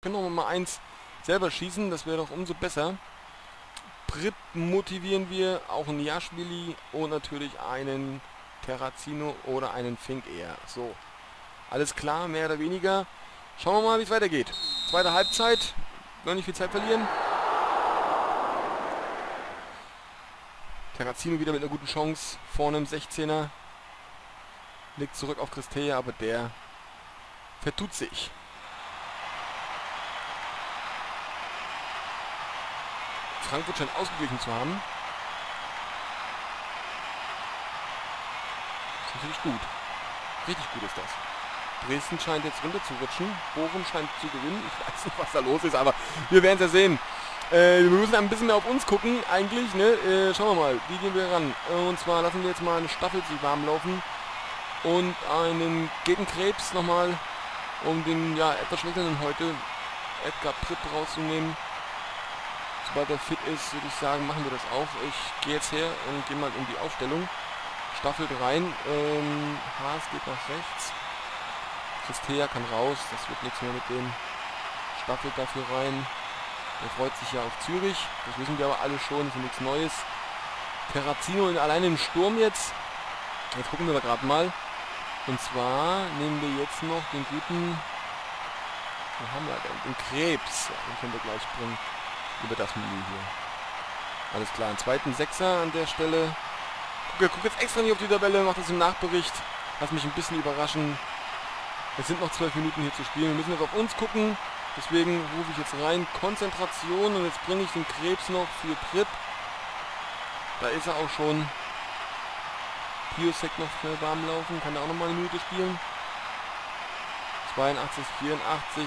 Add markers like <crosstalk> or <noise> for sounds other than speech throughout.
können wir mal eins selber schießen, das wäre doch umso besser. Prip motivieren wir, auch einen Jaschwili und natürlich einen Terrazino oder einen Fink eher. So, alles klar, mehr oder weniger. Schauen wir mal, wie es weitergeht. Zweite Halbzeit, noch nicht viel Zeit verlieren. Terrazino wieder mit einer guten Chance, vorne im 16er. Legt zurück auf Christea, aber der vertut sich. Frankfurt scheint ausgeglichen zu haben. Das ist natürlich gut. Richtig gut ist das. Dresden scheint jetzt runter zu rutschen. Bochum scheint zu gewinnen. Ich weiß nicht, was da los ist, aber wir werden es ja sehen. Äh, wir müssen ein bisschen mehr auf uns gucken, eigentlich. Ne? Äh, schauen wir mal, wie gehen wir ran? Und zwar lassen wir jetzt mal eine Staffel sich warm laufen. Und einen Gegenkrebs nochmal, um den ja etwas schwächeren heute Edgar Pripp rauszunehmen. Sobald er fit ist, würde ich sagen, machen wir das auch. Ich gehe jetzt her und gehe mal in die Aufstellung. Staffelt rein. Ähm, Haas geht nach rechts. Christea kann raus. Das wird nichts mehr mit dem. Staffelt dafür rein. Er freut sich ja auf Zürich. Das wissen wir aber alle schon. Das ist nichts Neues. Terrazino alleine im Sturm jetzt. Jetzt gucken wir gerade mal. Und zwar nehmen wir jetzt noch den guten... Wo haben wir denn? Den Krebs. Ja, den können wir gleich bringen über das Menü hier. Alles klar, einen zweiten Sechser an der Stelle. Guck, guck jetzt extra nicht auf die Tabelle, mach das im Nachbericht. Lass mich ein bisschen überraschen. Es sind noch zwölf Minuten hier zu spielen. Wir müssen jetzt auf uns gucken. Deswegen rufe ich jetzt rein. Konzentration. Und jetzt bringe ich den Krebs noch für Prip. Da ist er auch schon. Piosek noch schnell warm laufen. Kann er auch noch mal eine Minute spielen. 82, 84.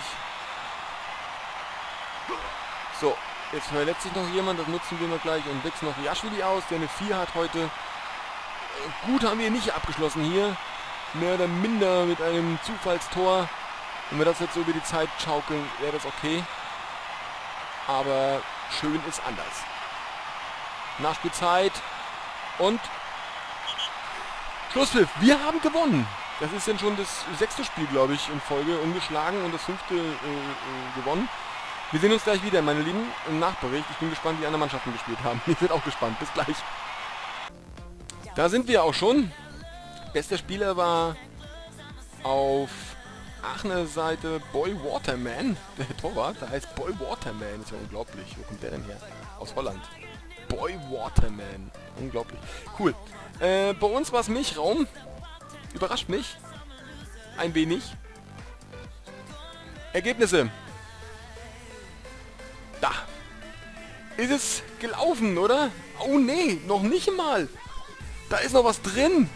So, Jetzt verletzt sich noch jemand, das nutzen wir mal gleich und wechseln noch Jaschwili aus, der eine 4 hat heute. Gut haben wir nicht abgeschlossen hier. Mehr oder minder mit einem Zufallstor. Wenn wir das jetzt so über die Zeit schaukeln, wäre das okay. Aber schön ist anders. Nachspielzeit und Schlusspfiff. Wir haben gewonnen. Das ist dann schon das sechste Spiel, glaube ich, in Folge ungeschlagen und das fünfte äh, äh, gewonnen. Wir sehen uns gleich wieder, meine Lieben, im Nachbericht. Ich bin gespannt, wie andere Mannschaften gespielt haben. <laughs> Ich bin auch gespannt. Bis gleich. Da sind wir auch schon. Bester Spieler war auf Aachener Seite Boy Waterman. <laughs> Der Torwart, der heißt Boy Waterman. Das ist ja unglaublich. Wo kommt der denn her? Aus Holland. Boy Waterman. Unglaublich. Cool. Äh, bei uns war es Milchraum. Überrascht mich. Ein wenig. Ergebnisse. Ist es gelaufen, oder? Oh nee, noch nicht mal. Da ist noch was drin.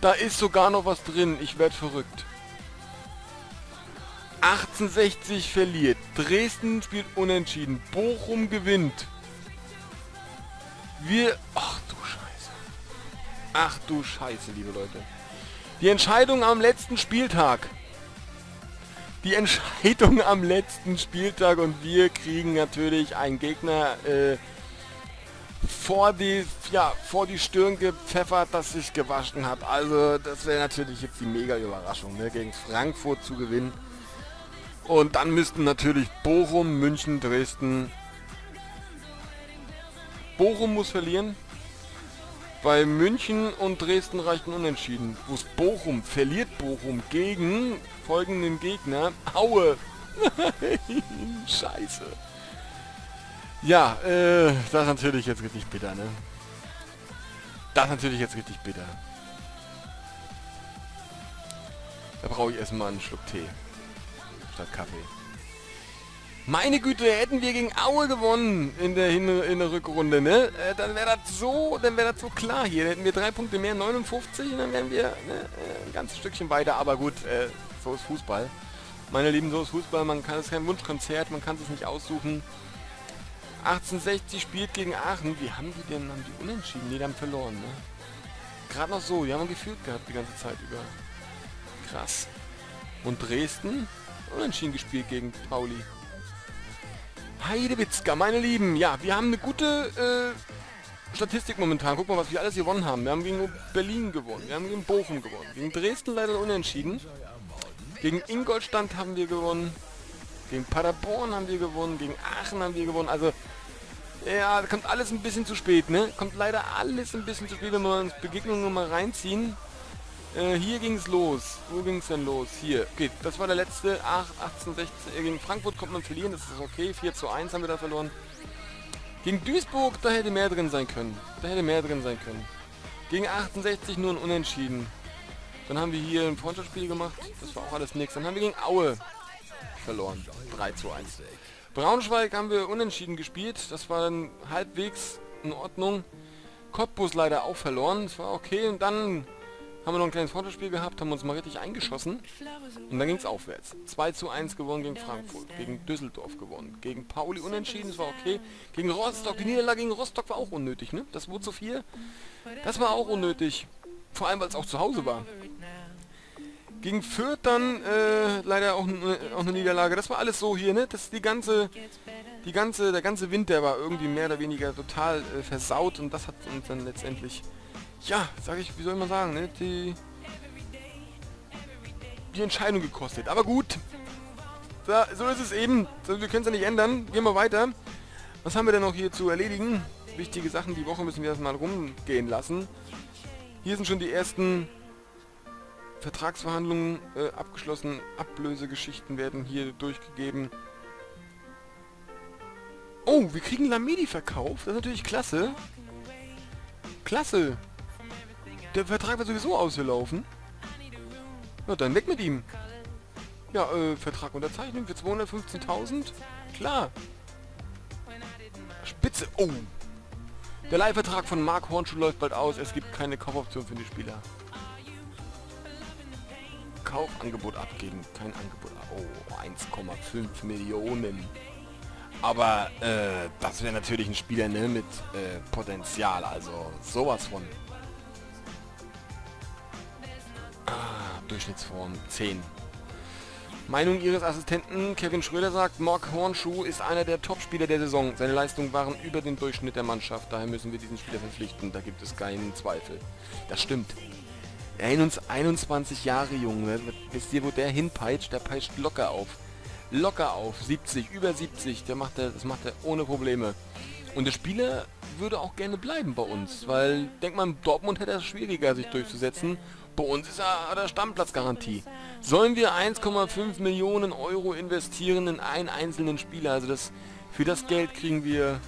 Da ist sogar noch was drin. Ich werde verrückt. 1860 verliert. Dresden spielt unentschieden. Bochum gewinnt. Wir... Ach du Scheiße. Ach du Scheiße, liebe Leute. Die Entscheidung am letzten Spieltag die Entscheidung am letzten Spieltag und wir kriegen natürlich einen Gegner äh, vor die ja vor die Stirn gepfeffert, das sich gewaschen hat. Also das wäre natürlich jetzt die mega Überraschung, ne? gegen Frankfurt zu gewinnen. Und dann müssten natürlich Bochum, München, Dresden. Bochum muss verlieren. Bei München und Dresden reichten unentschieden. Wo Bochum? Verliert Bochum gegen folgenden Gegner. Aue! <laughs> Scheiße. Ja, äh, das ist natürlich jetzt richtig bitter, ne? Das ist natürlich jetzt richtig bitter. Da brauche ich erstmal einen Schluck Tee. Statt Kaffee. Meine Güte, hätten wir gegen Aue gewonnen in der, Hin in der Rückrunde, ne? Äh, dann wäre das so, dann wäre das so klar hier. Dann hätten wir drei Punkte mehr, 59, und dann wären wir ne, äh, ein ganzes Stückchen weiter. Aber gut, äh, so ist Fußball. Meine Lieben, so ist Fußball. Man kann es kein Wunschkonzert, man kann es nicht aussuchen. 1860 spielt gegen Aachen. Wie haben die denn? Haben die unentschieden? Nee, die haben verloren, ne? Gerade noch so, die haben gefühlt gehabt die ganze Zeit über. Krass. Und Dresden? Unentschieden gespielt gegen Pauli. Heidewitzka, meine Lieben. Ja, wir haben eine gute äh, Statistik momentan. Guck mal, was wir alles gewonnen haben. Wir haben gegen Berlin gewonnen. Wir haben gegen Bochum gewonnen. Gegen Dresden leider unentschieden. Gegen Ingolstadt haben wir gewonnen. Gegen Paderborn haben wir gewonnen, gegen Aachen haben wir gewonnen. Also, ja, kommt alles ein bisschen zu spät, ne? Kommt leider alles ein bisschen zu spät, wenn wir uns Begegnungen mal reinziehen. Äh, hier ging es los. Wo ging es denn los? Hier. Okay, das war der letzte. 8, 18, 16. Äh, gegen Frankfurt kommt man verlieren, das ist okay. 4 zu 1 haben wir da verloren. Gegen Duisburg, da hätte mehr drin sein können. Da hätte mehr drin sein können. Gegen 68 nur ein Unentschieden. Dann haben wir hier ein Freundschaftsspiel gemacht. Das war auch alles nichts. Dann haben wir gegen Aue verloren. 3 zu 1. Braunschweig haben wir unentschieden gespielt. Das war dann halbwegs in Ordnung. Cottbus leider auch verloren. Das war okay. Und dann haben wir noch ein kleines Freundschaftsspiel gehabt, haben uns mal richtig eingeschossen. Und dann ging es aufwärts. 2 zu 1 gewonnen gegen Frankfurt, gegen Düsseldorf gewonnen, gegen Pauli unentschieden, das war okay. Gegen Rostock, die Niederlage gegen Rostock war auch unnötig, ne? Das wurde zu viel. Das war auch unnötig. Vor allem, weil es auch zu Hause war. Gegen Fürth dann äh, leider auch, auch eine Niederlage. Das war alles so hier, ne? Das die ganze, die ganze, der ganze Winter war irgendwie mehr oder weniger total äh, versaut und das hat uns dann letztendlich, ja, sag ich, wie soll man sagen, ne? Die, die Entscheidung gekostet. Aber gut, da, so ist es eben. Wir können es ja nicht ändern. Gehen wir weiter. Was haben wir denn noch hier zu erledigen? Wichtige Sachen, die Woche müssen wir erstmal rumgehen lassen. Hier sind schon die ersten Vertragsverhandlungen äh, abgeschlossen, Ablösegeschichten werden hier durchgegeben. Oh, wir kriegen Lamedi verkauft. Das ist natürlich klasse. Klasse. Der Vertrag wird sowieso ausgelaufen. Na, dann weg mit ihm. Ja, äh, Vertrag unterzeichnen für 215.000? Klar. Spitze. Oh. Der Leihvertrag von Mark Hornschuh läuft bald aus. Es gibt keine Kaufoption für die Spieler. Kaufangebot abgeben. Kein Angebot. Oh, 1,5 Millionen. Aber äh, das wäre natürlich ein Spieler ne, mit äh, Potenzial. Also sowas von. Ah, Durchschnittsform 10. Meinung Ihres Assistenten Kevin Schröder sagt, Mark Hornschuh ist einer der Topspieler der Saison. Seine Leistungen waren über den Durchschnitt der Mannschaft. Daher müssen wir diesen Spieler verpflichten. Da gibt es keinen Zweifel. Das stimmt. Er ist 21 Jahre jung. Wisst ihr, wo der hinpeitscht? Der peitscht locker auf. Locker auf. 70, über 70. Der macht er, das macht er ohne Probleme. Und der Spieler würde auch gerne bleiben bei uns. Weil, denkt man, Dortmund hätte es schwieriger, sich durchzusetzen. Bei uns ist er der Stammplatzgarantie. Sollen wir 1,5 Millionen Euro investieren in einen einzelnen Spieler? Also das, für das Geld kriegen wir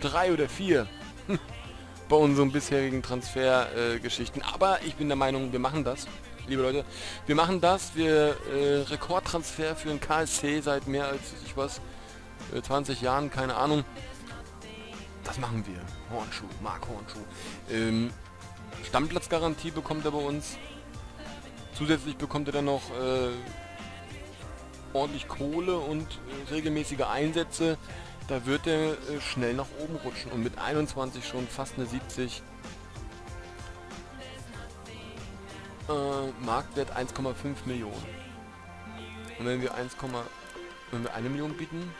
drei oder vier. Hm bei unseren bisherigen Transfergeschichten. Äh, Aber ich bin der Meinung, wir machen das. Liebe Leute, wir machen das. Wir äh, Rekordtransfer für den KSC seit mehr als ich was, äh, 20 Jahren, keine Ahnung. Das machen wir. Hornschuh, Mark Hornschuh. Ähm, Stammplatzgarantie bekommt er bei uns. Zusätzlich bekommt er dann noch äh, ordentlich Kohle und äh, regelmäßige Einsätze da wird er äh, schnell nach oben rutschen und mit 21 schon fast eine 70. Äh, Marktwert 1,5 Millionen. Und wenn wir 1, wenn wir eine Million bieten,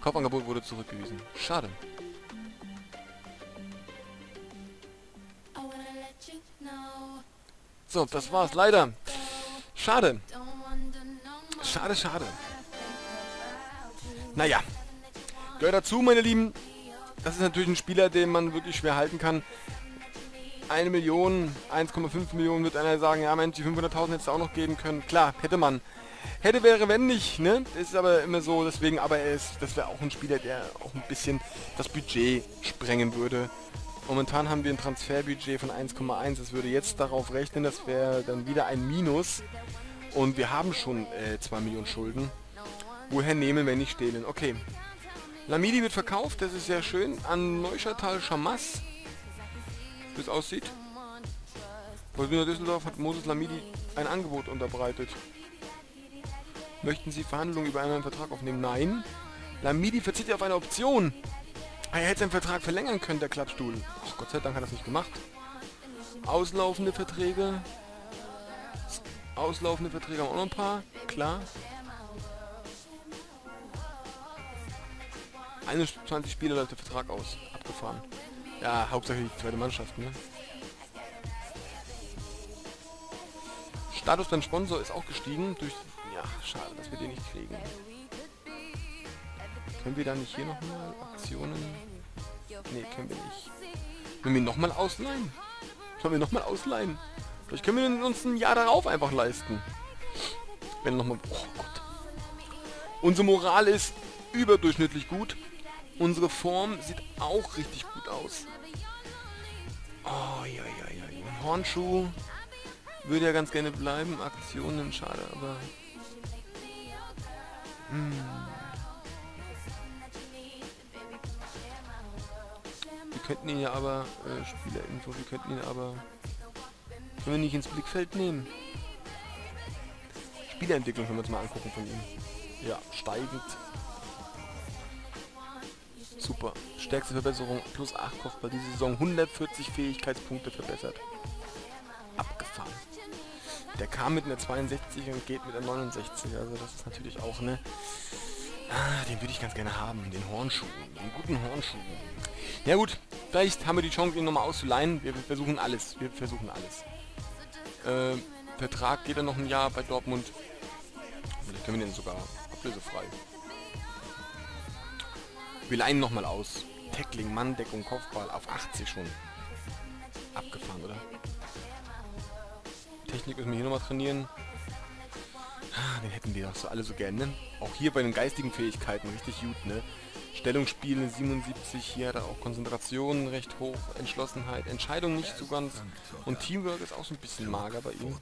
Kaufangebot wurde zurückgewiesen. Schade. So, das war's leider. Schade. Schade, schade. Naja. Gehört dazu, meine Lieben. Das ist natürlich ein Spieler, den man wirklich schwer halten kann. Eine Million, 1,5 Millionen wird einer sagen, ja Mensch, die 500.000 hätte es auch noch geben können. Klar, hätte man. Hätte wäre wenn nicht, ne? Das ist aber immer so, deswegen, aber er ist, das wäre auch ein Spieler, der auch ein bisschen das Budget sprengen würde. Momentan haben wir ein Transferbudget von 1,1. Das würde jetzt darauf rechnen, das wäre dann wieder ein Minus. Und wir haben schon äh, 2 Millionen Schulden. Woher nehmen, wenn nicht stehlen? Okay. Lamidi wird verkauft, das ist sehr schön. An Neuschattal Schamas. Wie es aussieht. Fortuna Düsseldorf hat Moses Lamidi ein Angebot unterbreitet. Möchten Sie Verhandlungen über einen Vertrag aufnehmen? Nein. Lamidi verzichtet auf eine Option. Er hätte seinen Vertrag verlängern können, der Klappstuhl. Ach, Gott sei Dank hat er das nicht gemacht. Auslaufende Verträge. Auslaufende Verträge haben auch noch ein paar. Klar. 21 Spiele läuft der Vertrag aus. Abgefahren. Ja, hauptsächlich die zweite Mannschaft, ne? Status beim Sponsor ist auch gestiegen durch... Ja, schade. dass wir den nicht kriegen. Können wir da nicht hier nochmal Aktionen? Ne, können wir nicht. Können wir nochmal ausleihen? Sollen wir nochmal ausleihen? Vielleicht können wir uns ein Jahr darauf einfach leisten. Wenn nochmal... Oh Gott. Unsere Moral ist überdurchschnittlich gut. Unsere Form sieht auch richtig gut aus. Oh, ja, ja, ja. Ein Hornschuh würde ja ganz gerne bleiben. Aktionen, schade, aber... Hm. Könnten ihn ja aber... Äh, Spielerinfo, wir könnten ihn aber... Können wir nicht ins Blickfeld nehmen? Spielerentwicklung können wir uns mal angucken von ihm. Ja, steigend. Super. Stärkste Verbesserung plus 8 Kopfball diese Saison. 140 Fähigkeitspunkte verbessert. Abgefahren. Der kam mit einer 62 und geht mit einer 69. Also das ist natürlich auch eine... Ah, den würde ich ganz gerne haben. Den Hornschuh. Den guten Hornschuh. Ja gut, vielleicht haben wir die Chance, ihn nochmal auszuleihen. Wir versuchen alles. Wir versuchen alles. Äh, Vertrag geht dann noch ein Jahr bei Dortmund. Vielleicht können wir den sogar ablösefrei. Wir leihen nochmal aus. Tackling, Manndeckung, Kopfball auf 80 schon. Abgefahren, oder? Technik müssen wir hier nochmal trainieren. Ah, den hätten wir doch so alle so gerne. Ne? Auch hier bei den geistigen Fähigkeiten richtig gut, ne? Stellungsspiel eine 77, hier hat er auch Konzentration recht hoch, Entschlossenheit, Entscheidung nicht so ganz und Teamwork ist auch so ein bisschen mager bei ihm.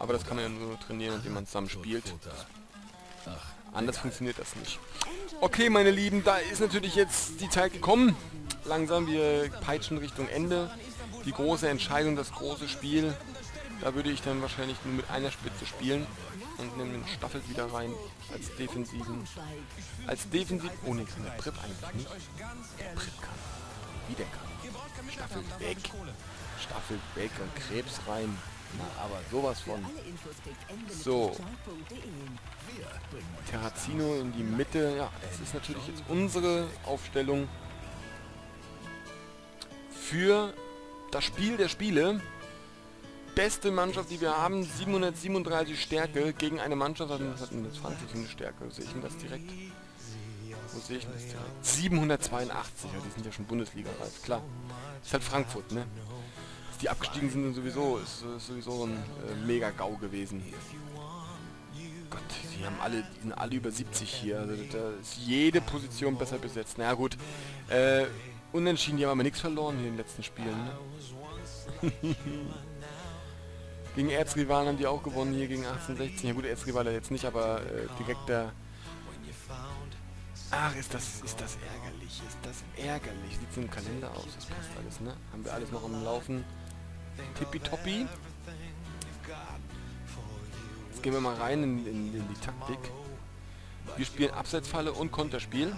Aber das kann man ja nur trainieren, indem man zusammen spielt. Anders funktioniert das nicht. Okay, meine Lieben, da ist natürlich jetzt die Zeit gekommen. Langsam, wir peitschen Richtung Ende. Die große Entscheidung, das große Spiel. Da würde ich dann wahrscheinlich nur mit einer Spitze spielen und nehme den Staffel wieder rein als Defensiven. Als Defensiv... Oh ne, kann der Prip eigentlich nicht. Der Prip kann. Wie der kann. Staffel weg. Staffel weg und Krebs rein. Na, aber sowas von. So. Terrazino in die Mitte. Ja, es ist natürlich jetzt unsere Aufstellung für das Spiel der Spiele beste Mannschaft, die wir haben. 737 Stärke gegen eine Mannschaft, was hat denn das 20 eine Stärke? Sehe ich denn das direkt? Wo sehe ich das direkt? 782, ja, die sind ja schon Bundesliga reif, klar. Ist halt Frankfurt, ne? Dass die abgestiegen sind sowieso, ist, ist sowieso ein äh, Mega-GAU gewesen. Gott, die haben alle, die sind alle über 70 hier. Also da ist jede Position besser besetzt. Na naja, gut. Äh, unentschieden, die haben aber nichts verloren in den letzten Spielen, ne? <laughs> Gegen Erzrivalen haben die auch gewonnen, hier gegen 1816. Ja gut, Erzrivale jetzt nicht, aber äh, direkt der... Ach, ist das, ist das ärgerlich, ist das ärgerlich. Sieht so im Kalender aus, das passt alles, ne? Haben wir alles noch am Laufen. Tippitoppi. Jetzt gehen wir mal rein in, in, in die Taktik. Wir spielen Abseitsfalle und Konterspiel.